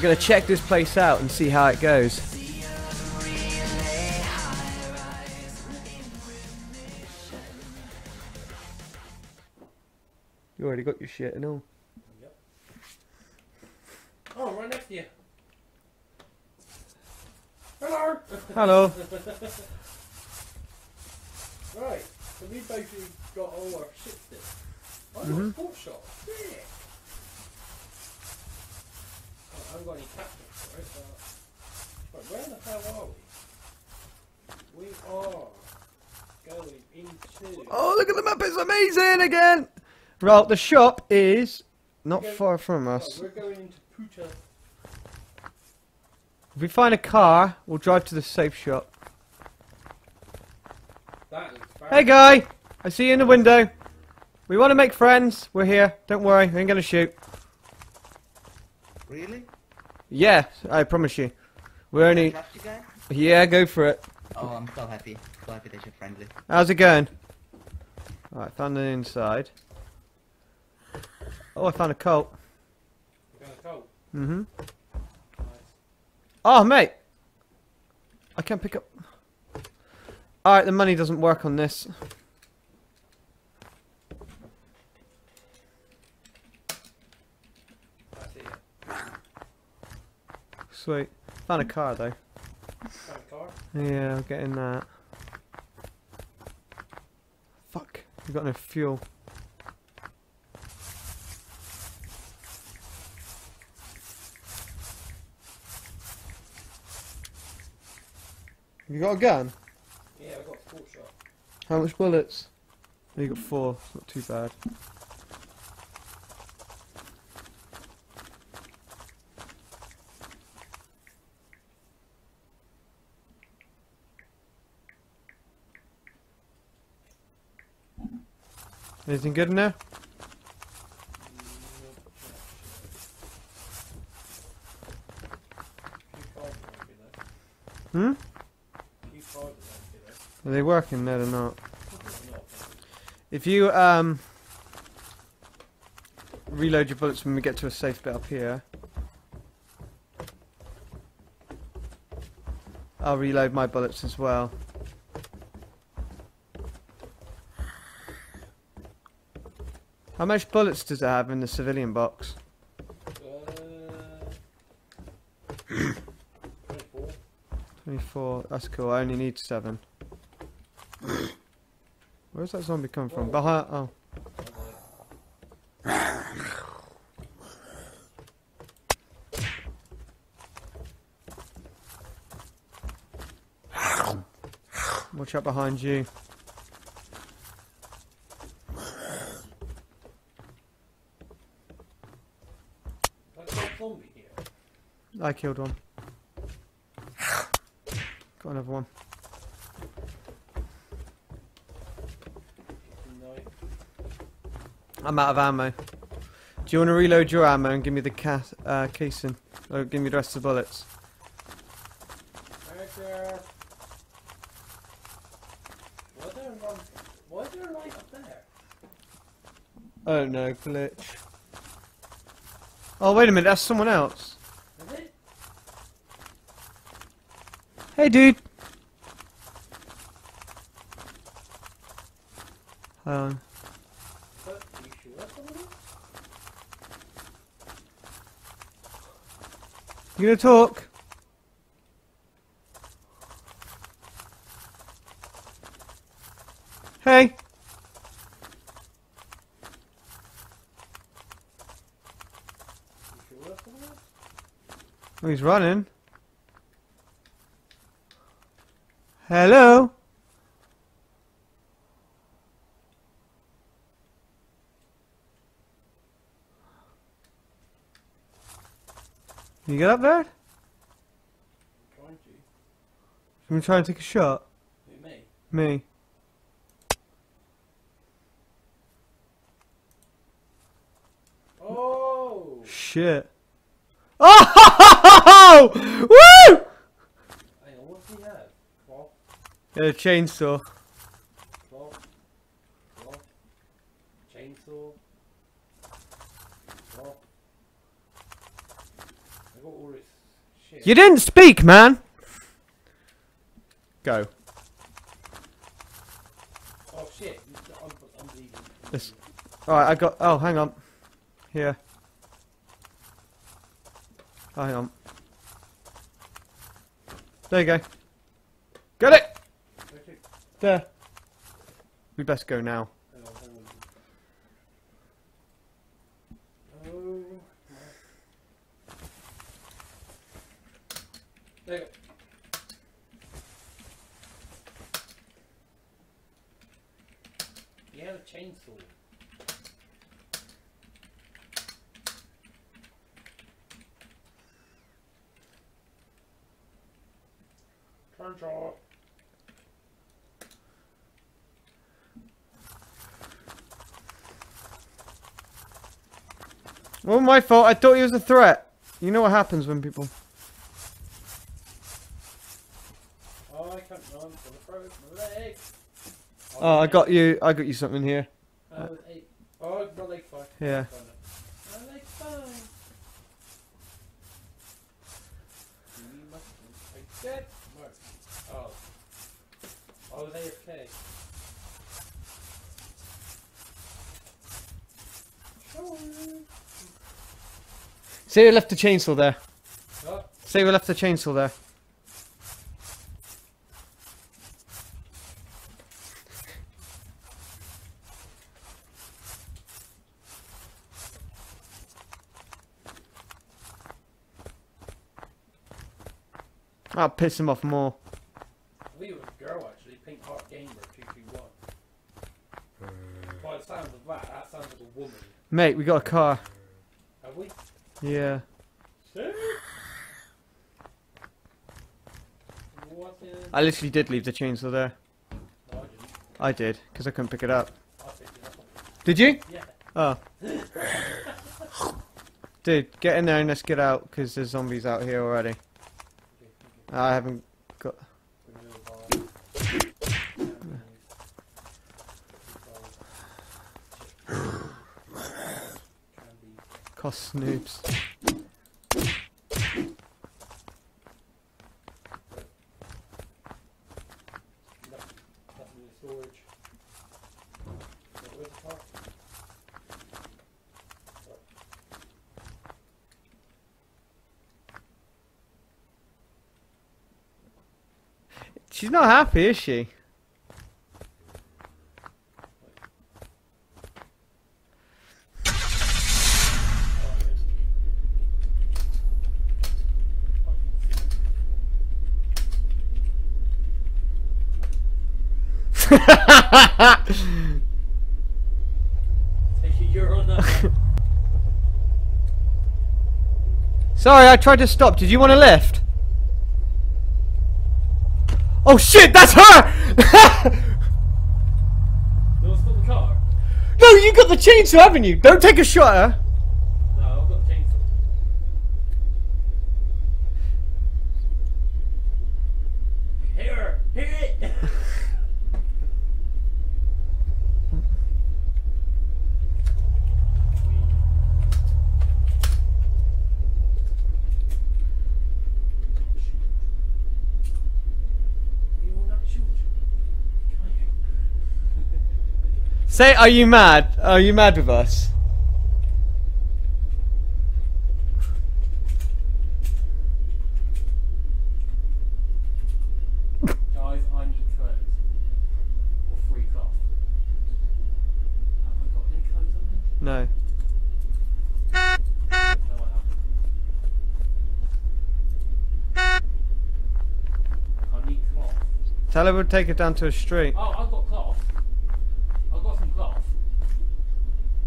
We're going to check this place out and see how it goes. Shit and all. Oh, right next to you. Hello. Hello. Right. So we basically got all our shit there. I got Mhm. a sports shop. Yeah. Oh, I haven't got any captains, right? Uh, but where the hell are we? We are going into. Oh, look at the map. It's amazing again. Right, the shop is not Okay. far from Oh, us. we're going into Puta. If we find a car, we'll drive to the safe shop. Hey, guy. I see you in the window. We want to make friends. We're here. Don't worry. We ain't going to shoot. Really? Yeah, I promise you. We're only... Trust? Yeah, go for it. Oh, I'm so happy. So happy that you're friendly. How's it going? Alright, found the inside. Oh, I found a coat. We're going to go. Mm-hmm. Nice. Oh, mate! I can't pick up... Alright, the money doesn't work on this. Sweet. Found a car, though. Found a car. Yeah, I'm getting that. Fuck. We've got no fuel. You got a gun? Yeah, I've got a shop. How much bullets? You got four. It's not too bad. Anything good in there? Hmm? Are they working? No, they're not. If you um reload your bullets when we get to a safe bit up here, I'll reload my bullets as well. How much bullets does it have in the civilian box? Uh, 24. That's cool. I only need seven. Where's that zombie come from? Behind. Oh. Watch out behind you. I killed one. Got another one. No. I'm out of ammo. Do you want to reload your ammo and give me the ca uh, casing? Or give me the rest of the bullets? Right there. Why is there a light? Why is there a light up there? Oh no, glitch. Oh wait a minute, that's someone else. Is it? Hey dude. Hold on. But are you sure that's someone else? You gonna talk? Hey. Oh, he's running. Hello. Can you get up there? I'm trying to. Can we try and take a shot? Who, me? Me. Oh! Shit. Oh! Woo! Hey, what do have? What? Yeah, a chainsaw. You didn't speak, man. Go. Oh shit! I'm, I'm leaving. This- All right, I got. Oh, hang on. Here. Oh, hang on. There you go. Got it. There. We best go now. hang on, hang on. Oh my. There you go. You had a chainsaw. Chainsaw. Well, my fault. I thought he was a threat. You know what happens when people. I can't run for the throat, my leg. Oh, I got you. I got you something here. Oh, eight. Oh, my leg's fine. Yeah. My leg's fine. You must be Oh. I. Sure. Say we left the chainsaw there. Oh, Say we left the chainsaw there. I'll piss him off more. I think it was a girl actually. Pink Heart Gamer 221. Uh, By the sounds of that, that sounds like a woman. Mate, we got a car. Have we? Yeah. Sick. I literally did leave the chainsaw there. No, I didn't. I did, because I couldn't pick it up. I picked it up. Did you? Yeah. Oh. Dude, get in there and let's get out, because there's zombies out here already. I haven't She's not happy, is she? Sorry, I tried to stop. Did you want a lift? Oh shit, that's her! You want to stop the car? no, you got the chainsaw, haven't you? Don't take a shot at her. No, I've got the chainsaw. Hit her! Hit it! You will not shoot. Say, are you mad? Are you mad with us? Guys, I need clothes. Or free cloth. Have I got any clothes on? No. No, I haven't. I need cloth. Tell her we'll take it down to a street. Oh, I've got cloth.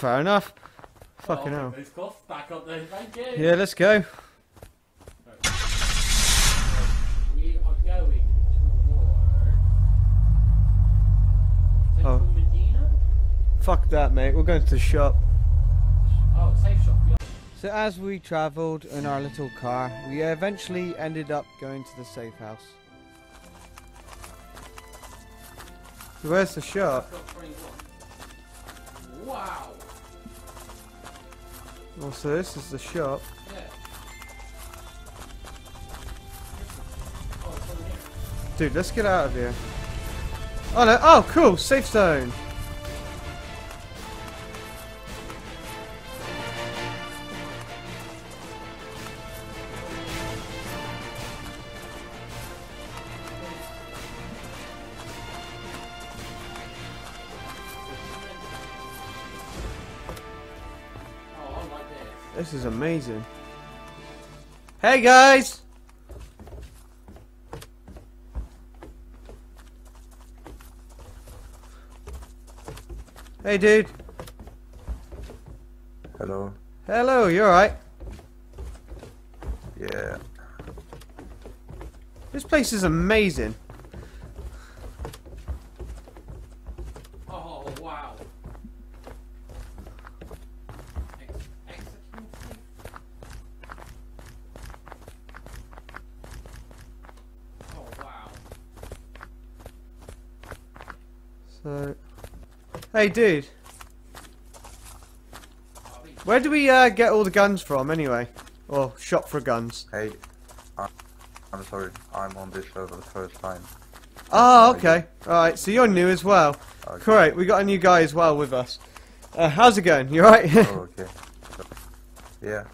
Fair enough. Fucking hell. Those back up there. Thank you. Yeah, let's go. We are going toward. Oh. Fuck that, mate. We're going to the shop. Oh, safe shop. So as we travelled in our little car, we eventually ended up going to the safe house. So where's the shop? Wow. Oh, so this is the shop. Dude, let's get out of here. Oh no! Oh, cool! Safe zone. Is amazing. Hey guys! Hey dude. Hello. Hello, you alright? Yeah. This place is amazing. Oh, wow. Ex- execution? Oh, wow. So, hey dude, where do we uh, get all the guns from anyway? Or shop for guns? Hey. I- I'm sorry. I'm on this server the first time. Oh, okay. Alright, so you're new as well. Okay. Great, we got a new guy as well with us. Uh, how's it going? You alright? Oh, okay. Yeah.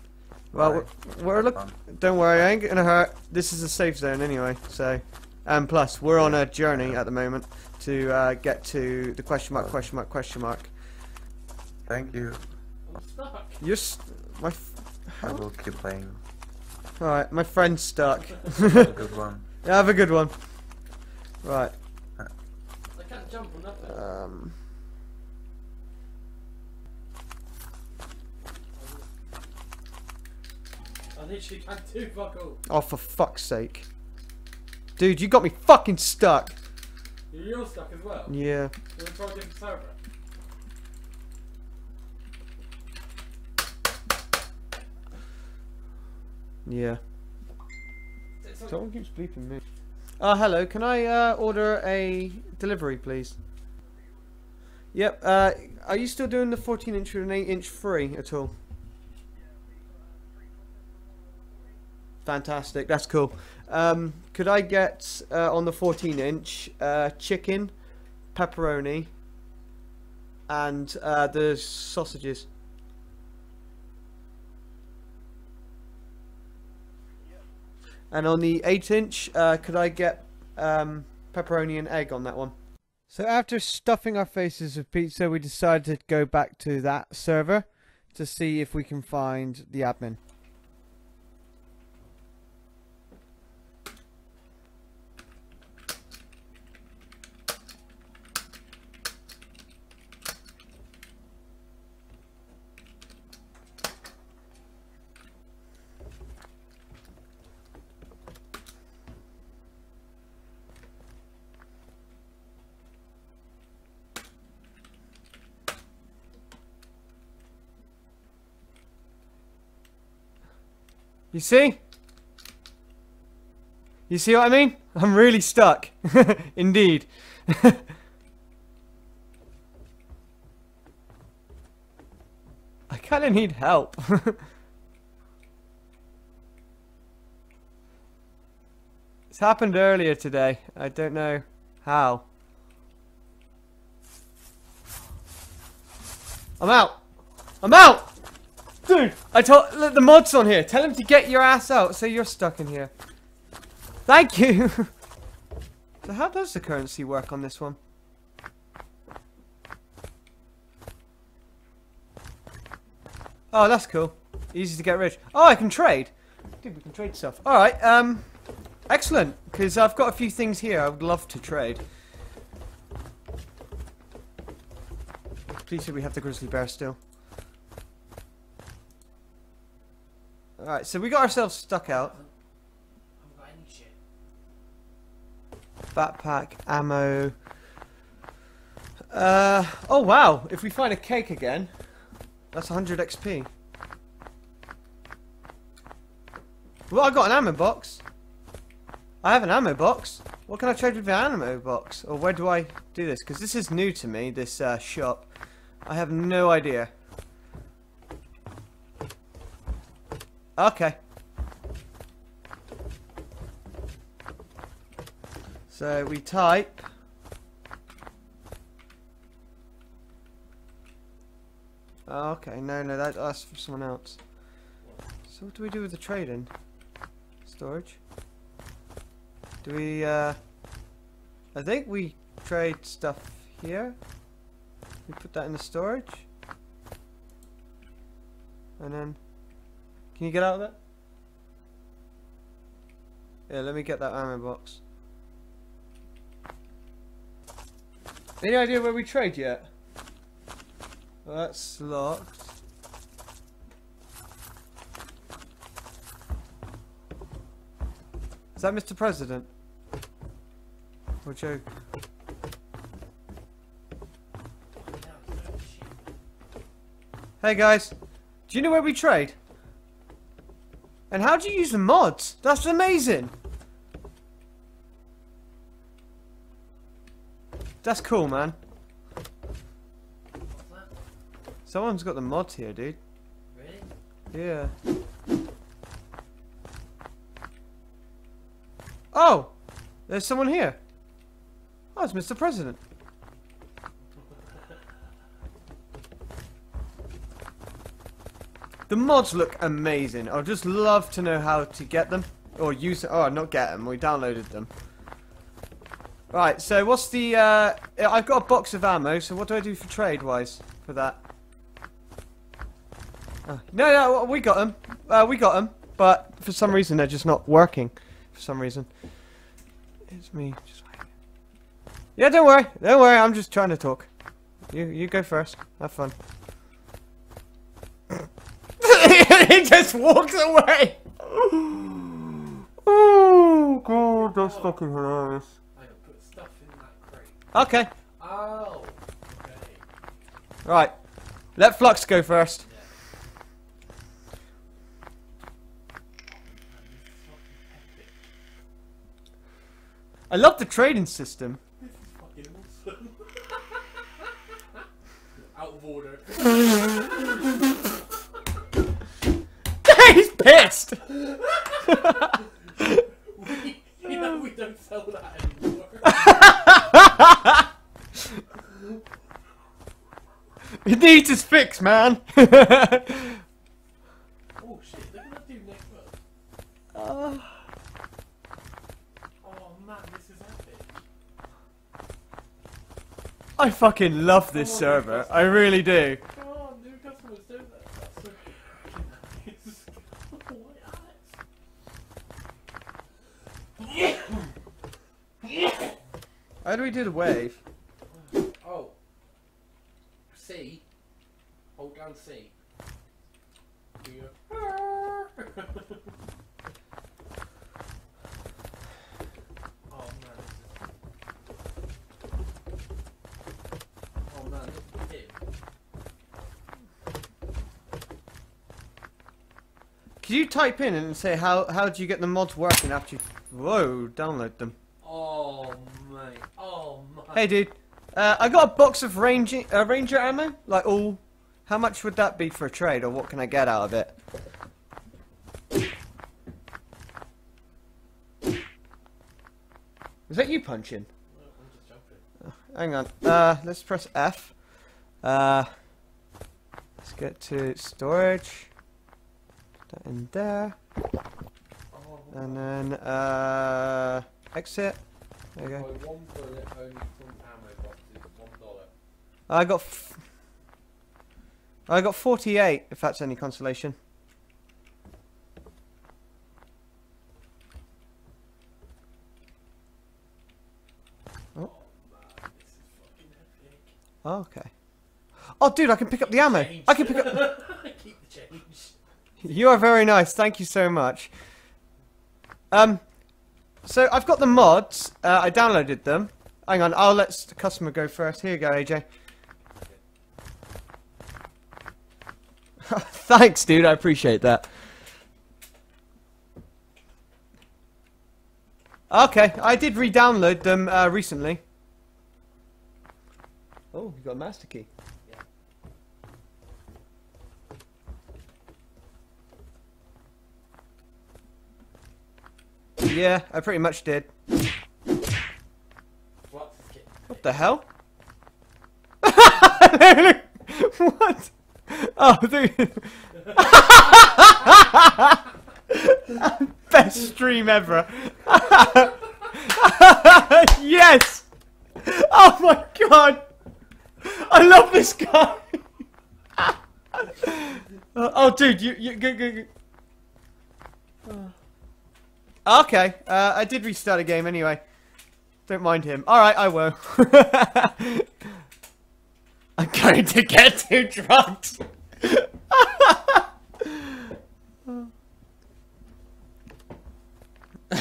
well, Bye. we're, we're look. Don't worry, I ain't gonna hurt. This is a safe zone anyway, so. And plus, we're on a journey at the moment to uh, get to the question mark, question mark, question mark. Thank you. I'm stuck. You're s- my. F- I how? will keep playing. Alright, my friend's stuck. Good one. Yeah, have a good one. Right. I can't jump or nothing. Um. I literally can't do fuck all. Oh, for fuck's sake. Dude, you got me fucking stuck. You're stuck as well. Yeah. You want to try a different server? Yeah. Someone keeps bleeping me. Oh, hello. Can I uh, order a delivery, please? Yep. Uh, are you still doing the 14 inch and 8 inch free at all? Fantastic. That's cool. Um, could I get uh, on the 14 inch uh, chicken, pepperoni, and uh, the sausages? And on the 8 inch, uh, could I get um, pepperoni and egg on that one? So after stuffing our faces with pizza, we decided to go back to that server to see if we can find the admin. You see? You see what I mean? I'm really stuck. Indeed. I kind of need help. it's happened earlier today. I don't know how. I'm out. I'm out. I told look, the mod's on here. Tell him to get your ass out. Say you're stuck in here. Thank you. so how does the currency work on this one? Oh, that's cool. Easy to get rich. Oh, I can trade. Dude, we can trade stuff. All right. Um, excellent. Because I've got a few things here. I would love to trade. Please say we have the grizzly bear still. All right. So we got ourselves stuck out. Backpack, ammo. Uh, oh wow, if we find a cake again, that's 100 XP. Well, I got an ammo box. I have an ammo box. What can I trade with the ammo box? Or where do I do this? Because this is new to me, this uh, shop. I have no idea. Okay. So we type. Oh, okay, no, no, that, that's for someone else. So what do we do with the trading? Storage? Do we, uh... I think we trade stuff here. We put that in the storage. And then... Can you get out of that? Yeah, let me get that ammo box. Any idea where we trade yet? Well, that's locked. Is that Mr. President? Or Joe? Hey guys, do you know where we trade? And how do you use the mods? That's amazing! That's cool, man. What's that? Someone's got the mods here, dude. Really? Yeah. Oh! There's someone here. Oh, it's Mr. President. The mods look amazing. I'd just love to know how to get them. Or use Oh, not get them. We downloaded them. Right, so what's the... Uh, I've got a box of ammo, so what do I do for trade-wise for that? Oh, no, no, we got them. Uh, we got them. But for some reason, they're just not working. For some reason. It's me. Just. Yeah, don't worry. Don't worry. I'm just trying to talk. You, you go first. Have fun. he just walks away. oh god, that's fucking hilarious. I gotta put stuff in that crate. Okay, Oh! Okay. right. Let Flux go first. I love the trading system. This is fucking awesome. Out of order. Pissed. we, you know we don't sell that anymore. It needs his fix, man. oh shit, look at that dude next to us. Oh man, this is epic. I fucking love this oh, server. I really do. Come on, new customers do that. That's so fucking nice. Why Alex? How do we do the wave? Oh. C. Hold down C. Do oh man. Oh man, look at him. Can you type in and say how how do you get the mods working after you whoa download them? Oh mate. Oh my. Hey dude, uh, I got a box of ranger uh, ranger ammo. Like all, how much would that be for a trade, or what can I get out of it? Is that you punching? I'm. Hang on. Uh, let's press F. Uh, let's get to storage. Put that in there, Oh, and then uh, exit. There you go. I got. F I got 48, if that's any consolation. Oh. oh okay. Oh, dude, I can pick up the ammo. I can pick up. You are very nice. Thank you so much. Um, so I've got the mods. Uh, I downloaded them. Hang on, I'll let the customer go first. Here you go, AJ. Thanks, dude. I appreciate that. Okay, I did re-download them uh, recently. Oh, you got a master key. Yeah, I pretty much did. What the hell? what? Oh, dude. Best stream ever. yes. Oh my god. I love this guy. oh, oh, dude, you, you, go, go, go. Oh. Okay, uh, I did restart a game anyway. Don't mind him. Alright, I will. I'm going to get two drugs.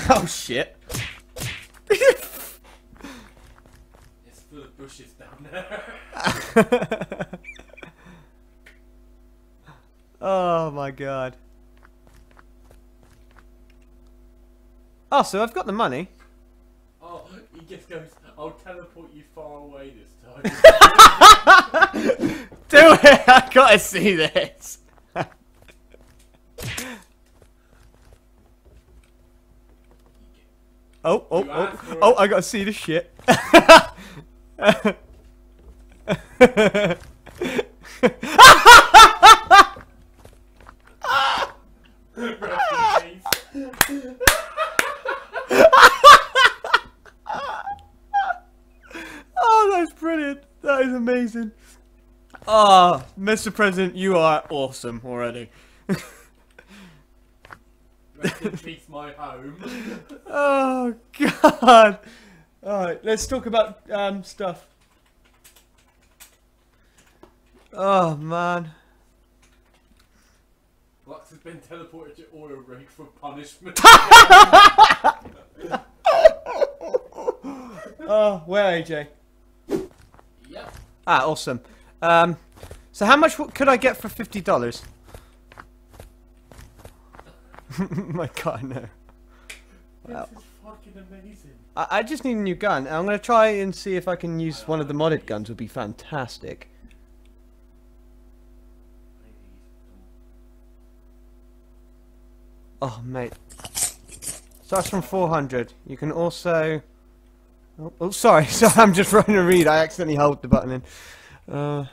oh shit. It's full of bushes down there. oh my god. Oh, so I've got the money. oh, he just goes, I'll teleport you far away this time. Do oh, oh, oh. it! I gotta see this. oh, oh, oh, oh! I gotta see the shit. Rest in peace. oh, that's brilliant. That is amazing. Oh, Mr. President, you are awesome already. My home. Oh God! All right, let's talk about um stuff. Oh man. Lux has been teleported to oil rig for punishment. Oh, where AJ? yep. Ah, awesome. Um, so how much could I get for fifty dollars? My God, no. Wow. This is fucking amazing. I, I just need a new gun. I'm gonna try and see if I can use one of the modded guns. Would be fantastic. Oh, mate. Starts from 400. You can also. Oh, oh sorry. Sorry, I'm just running to read. I accidentally held the button in. Uh.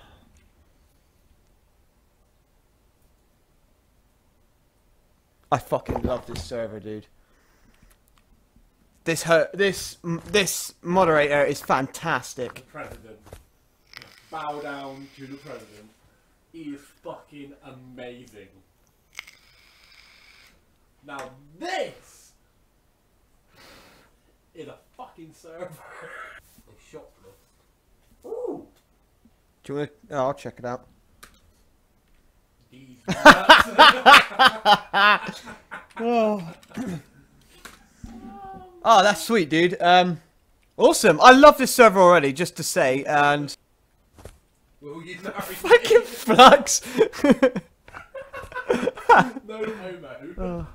I fucking love this server, dude. This her this this moderator is The fantastic. president. Bow down to the president. He is fucking amazing. Now this is a fucking server. A shop list. Ooh. Do you want to? Oh, I'll check it out. These. Oh. oh, that's sweet, dude. Um, awesome. I love this server already. Just to say, and Will you marry fucking flux. No homo. Oh.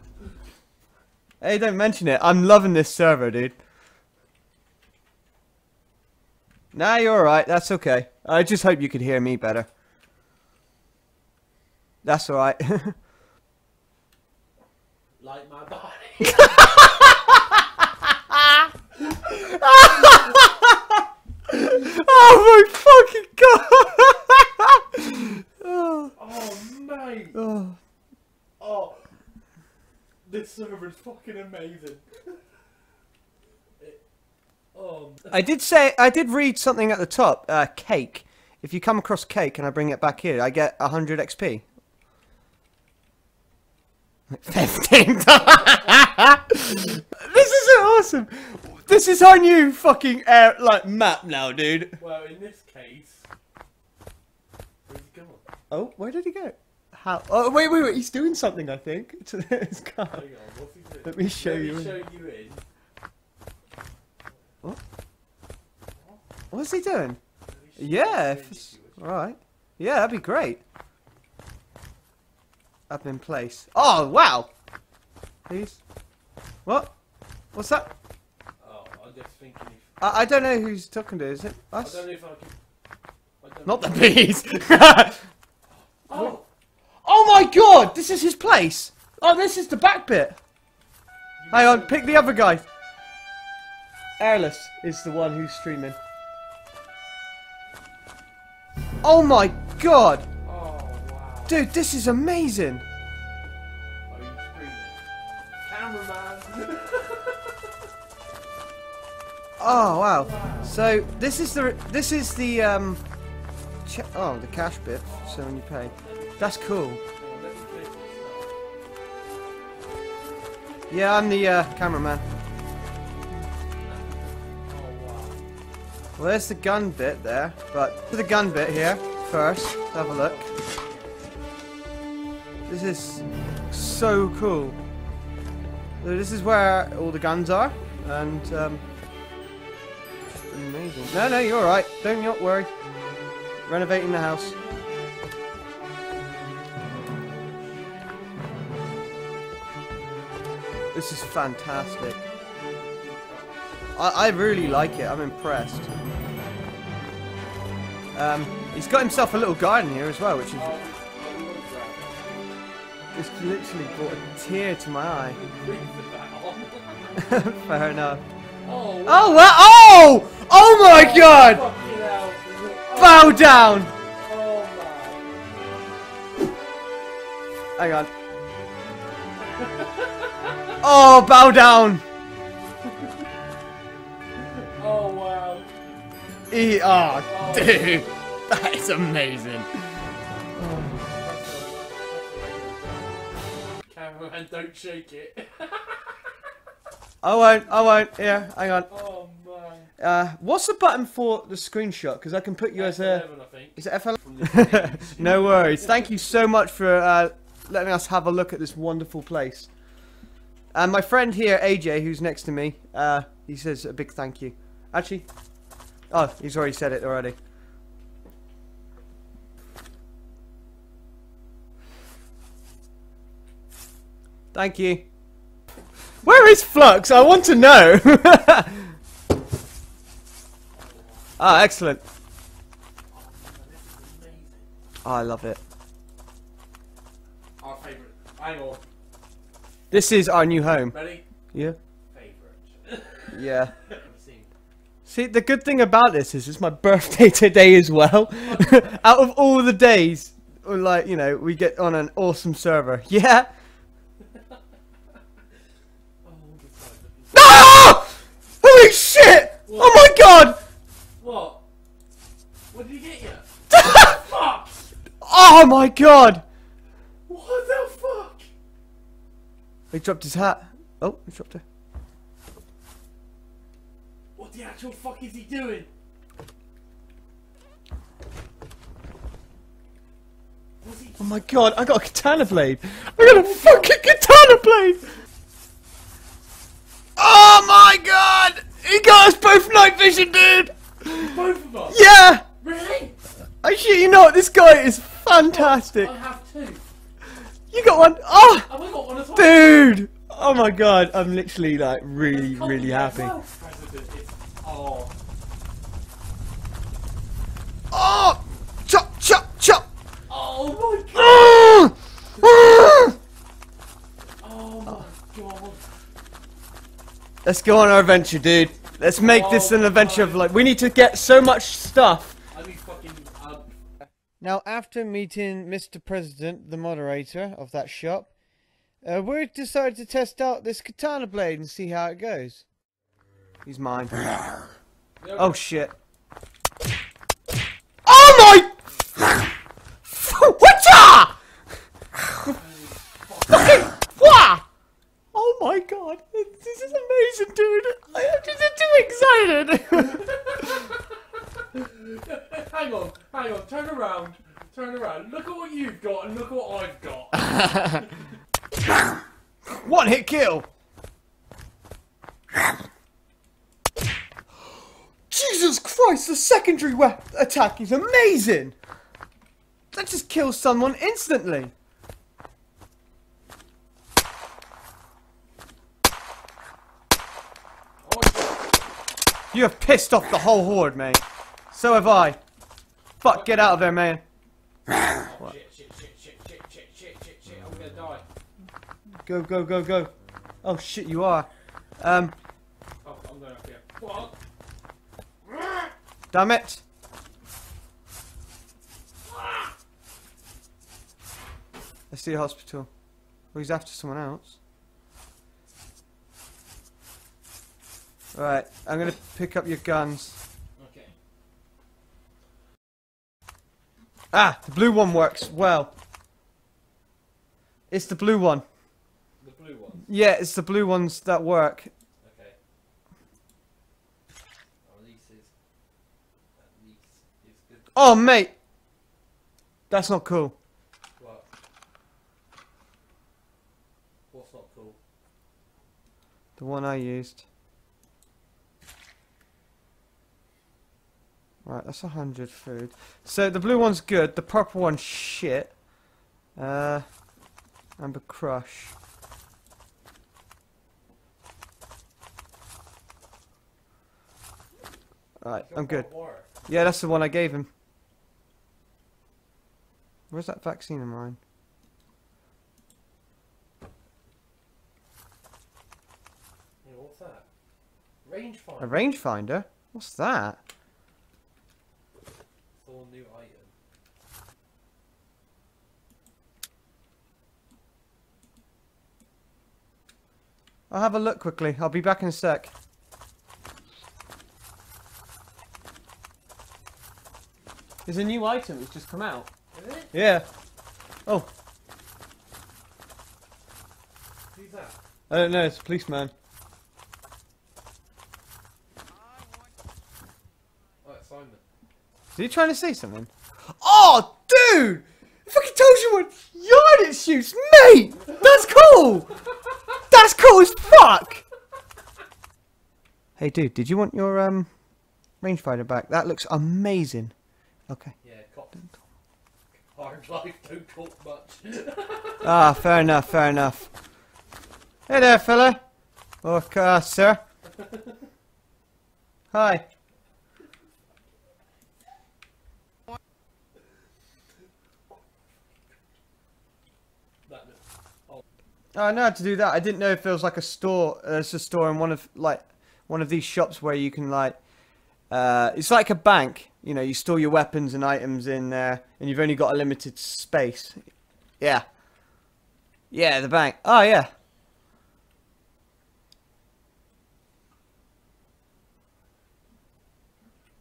hey, don't mention it. I'm loving this server, dude. Nah, you're alright. That's okay. I just hope you could hear me better. That's alright. Like my body. oh my fucking god! oh, Oh mate. oh. Oh. This server is fucking amazing. Oh. I did say I did read something at the top. Uh, cake. If you come across cake and I bring it back here, I get hundred XP. Fifteen. this is awesome. This is our new fucking air like map now, dude. Well, in this case, where's he gone? Oh, where did he go? How? Oh, wait, wait, wait. He's doing something, I think, to his car. Hang on, what's he doing? Let me show Let you. me show you in. What's he doing? Let me Yeah, you if in, it's- you see what Alright. Yeah, that'd be great. Up in place. Oh, wow! Please. What? What's that? Oh, I'm just thinking if. I, I don't know who's talking to, is it I us? don't know if I can. I Not the bees! Oh! oh my god! This is his place! Oh, this is the back bit! you Hang on, pick the other guy. Airless is the one who's streaming. Oh my god! Dude, this is amazing! Are you screaming? Cameraman! Oh wow! So this is the this is the um. Oh, the cash bit. So when you pay, that's cool. Hang on, let me click this Yeah, I'm the uh, cameraman. Oh. Well, there's the gun bit there, but for the gun bit here first, have a look. This is so cool. So this is where all the guns are, and um, just amazing. No, no, you're all right. Don't not worry. Renovating the house. This is fantastic. I, I really like it. I'm impressed. Um, he's got himself a little garden here as well, which is just literally brought a tear to my eye. Breathe that on. Fair enough. Oh, Oh, wow. oh! Oh my god! Oh, Bow down! Oh, my. Hang on. Oh, bow down! Oh, wow. E- oh, Oh. dude. That is amazing. Cameraman, don't shake it. I won't, I won't. Here, hang on. Oh, man. Uh, what's the button for the screenshot? Because I can put you as a. F11, I think. Is it FL? No worries. Thank you so much for uh, letting us have a look at this wonderful place. And my friend here, AJ, who's next to me, uh, he says a big thank you. Actually, oh, he's already said it already. Thank you. Where is Flux? I want to know. ah, excellent. Oh, I love it. Our favourite. Hang on. This is our new home. Ready? Yeah. Favourite. Yeah. See, the good thing about this is it's my birthday today as well. Out of all the days, like, you know, we get on an awesome server. Yeah. Oh, the side of Ah! Holy shit! Oh my god! What? What did he get you? fuck! Oh my god! What the fuck? He dropped his hat. Oh, he dropped it. What the actual fuck is he doing? He Oh my god, I got a katana blade! I got a fucking katana blade! Oh my god! He got us both night vision, dude! both of us? Yeah! Really? I shit you not, this guy is fantastic! I have two. You got one? Oh! Have I got one as well? Dude! Oh my god, I'm literally like really, really happy. well. President is- Oh. Oh! Chop, chop, chop! Oh my god! Ah! Ah! Oh my god. Let's go on our adventure, dude. Let's make this an adventure of like. We need to get so much stuff. I mean fucking Now, after meeting Mr. President, the moderator of that shop, uh, we decided to test out this katana blade and see how it goes. He's mine. oh shit. Oh my! Whatcha? Fucking wah! Oh my god, this is amazing, dude. I am just too excited. hang on, hang on, turn around. Turn around. Look at what you've got and look what I've got. One hit kill. Jesus Christ! The secondary attack is amazing. That just kills someone instantly. You have pissed off the whole horde, mate. So have I. Fuck, get out of there, man. What? Go, go, go, go. Oh shit, you are. Um. i Damn it. Let's see the hospital. He's after someone else. Right, I'm gonna pick up your guns. Okay. Ah, the blue one works well. It's the blue one. The blue one. Yeah, it's the blue ones that work. Okay. Oh, at least is. At least is good. Oh, mate! That's not cool. What? What's not cool? The one I used. Right, that's a hundred food. So the blue one's good, the purple one's shit. Uh, Amber Crush. Right, I'm good. Yeah, that's the one I gave him. Where's that vaccine of mine? Yeah, what's that? Rangefinder. A rangefinder? What's that? All new item. I'll have a look quickly. I'll be back in a sec. There's a new item that's just come out. Yeah. Oh, Who's that? I don't know. It's a policeman. Oh, it's Simon. Is he trying to say something? Oh, dude! I fucking told you what yard it shoots, mate! That's cool! That's cool as fuck! Hey, dude, did you want your, um, rangefinder back? That looks amazing. Okay. Yeah, cop. Hard life, don't talk much. Ah, fair enough, fair enough. Hey there, fella. Or, uh, sir. Hi. that, Oh, I know how to do that. I didn't know if there was like a store. Uh, there's a store in one of like one of these shops where you can like. Uh, it's like a bank. You know, you store your weapons and items in there, and you've only got a limited space. Yeah. Yeah, the bank. Oh yeah.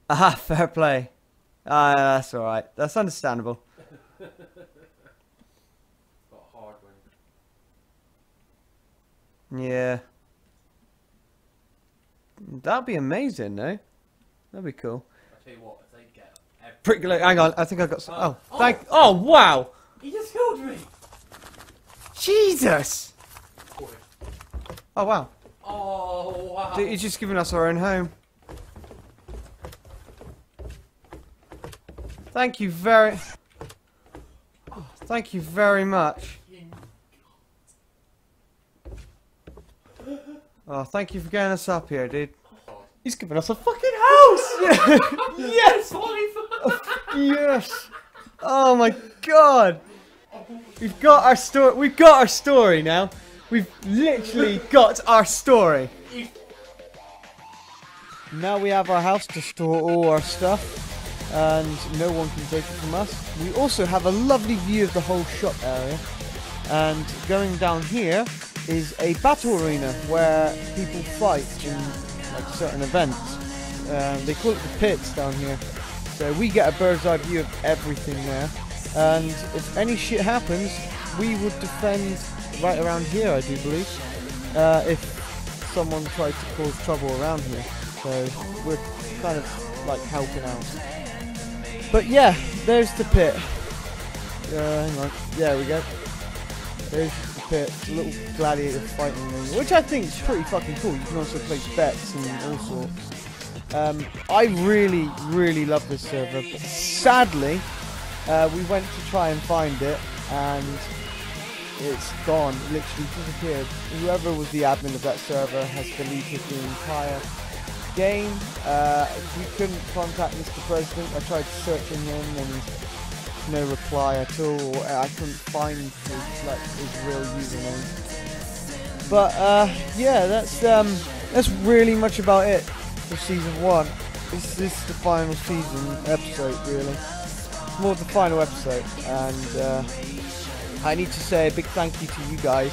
Aha, fair play. Ah, that's all right. That's understandable. got hard one. Yeah. That'd be amazing, no? That'd be cool. I'll tell you what, if they get every... Prick, look, hang on, I think I got some. Oh, Oh. thank. Oh, wow! He just killed me! Jesus! Oh, wow. Oh, wow. Dude, He's just giving us our own home. Thank you very. Oh, Thank you very much. Oh, thank you for getting us up here, dude. He's giving us a fucking house! yes! yes! Oh my god! We've got our story. We've got our story now. We've literally got our story. Now we have our house to store all our stuff, and no one can take it from us. We also have a lovely view of the whole shop area, and going down here is a battle arena where people fight in like certain events. Um, they call it the pits down here. So we get a bird's eye view of everything there. And if any shit happens, we would defend right around here, I do believe. Uh, if someone tried to cause trouble around here. So we're kind of like helping out. But yeah, there's the pit. Uh, hang on. There we go. There's Little gladiator fighting ring, which I think is pretty fucking cool. You can also place bets and all sorts. Um, I really, really love this server, but sadly, uh, we went to try and find it, and it's gone. Literally disappeared. Whoever was the admin of that server has deleted the entire game. Uh, we couldn't contact Mr. President. I tried searching him and no reply at all. I couldn't find his, like, his real username. But uh, yeah, that's um, that's really much about it for season one. This is the final season episode, really. More of the final episode, and uh, I need to say a big thank you to you guys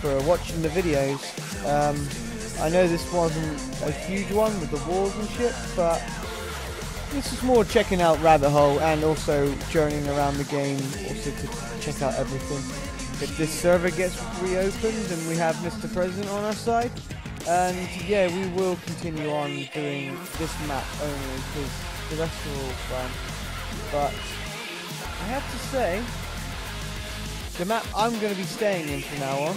for watching the videos. Um, I know this wasn't a huge one with the walls and shit, but this is more checking out Rabbit Hole and also journeying around the game, also to check out everything. If this server gets reopened and we have Mr. President on our side, and yeah, we will continue on doing this map only because the rest are all fun. But I have to say, the map I'm going to be staying in from now on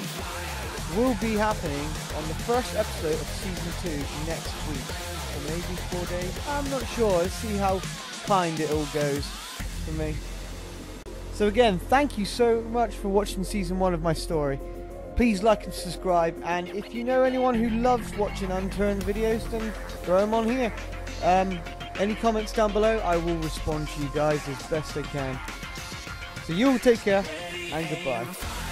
will be happening on the first episode of season two next week, or maybe four days. I'm not sure. Let's see how kind it all goes for me. So again, thank you so much for watching season one of my story. Please like and subscribe, and if you know anyone who loves watching unturned videos, then throw them on here. Um, any comments down below, I will respond to you guys as best I can. So you all take care, and goodbye.